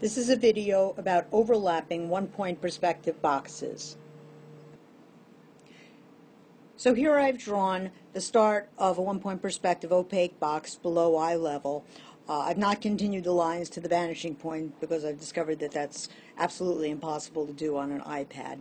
This is a video about overlapping one-point perspective boxes. So here I've drawn the start of a one-point perspective opaque box below eye level. Uh, I've not continued the lines to the vanishing point because I've discovered that that's absolutely impossible to do on an iPad.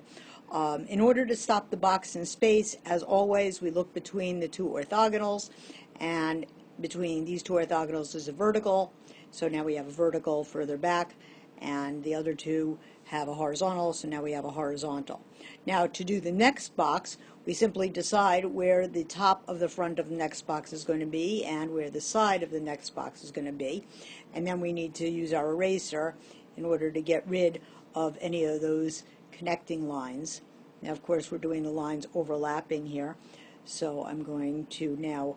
Um, in order to stop the box in space, as always, we look between the two orthogonals, and between these two orthogonals is a vertical. So now we have a vertical further back, and the other two have a horizontal, so now we have a horizontal. Now to do the next box, we simply decide where the top of the front of the next box is going to be and where the side of the next box is going to be. And then we need to use our eraser in order to get rid of any of those connecting lines. Now, of course, we're doing the lines overlapping here. So I'm going to now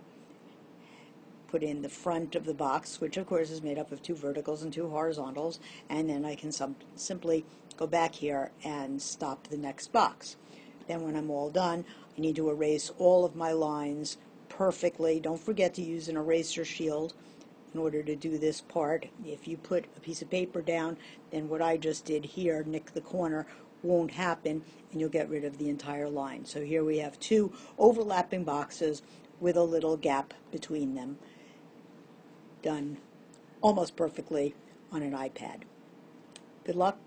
put in the front of the box, which of course is made up of two verticals and two horizontals, and then I can simply go back here and stop the next box. Then when I'm all done, I need to erase all of my lines perfectly. Don't forget to use an eraser shield in order to do this part. If you put a piece of paper down, then what I just did here, nick the corner, won't happen, and you'll get rid of the entire line. So here we have two overlapping boxes with a little gap between them done almost perfectly on an iPad. Good luck.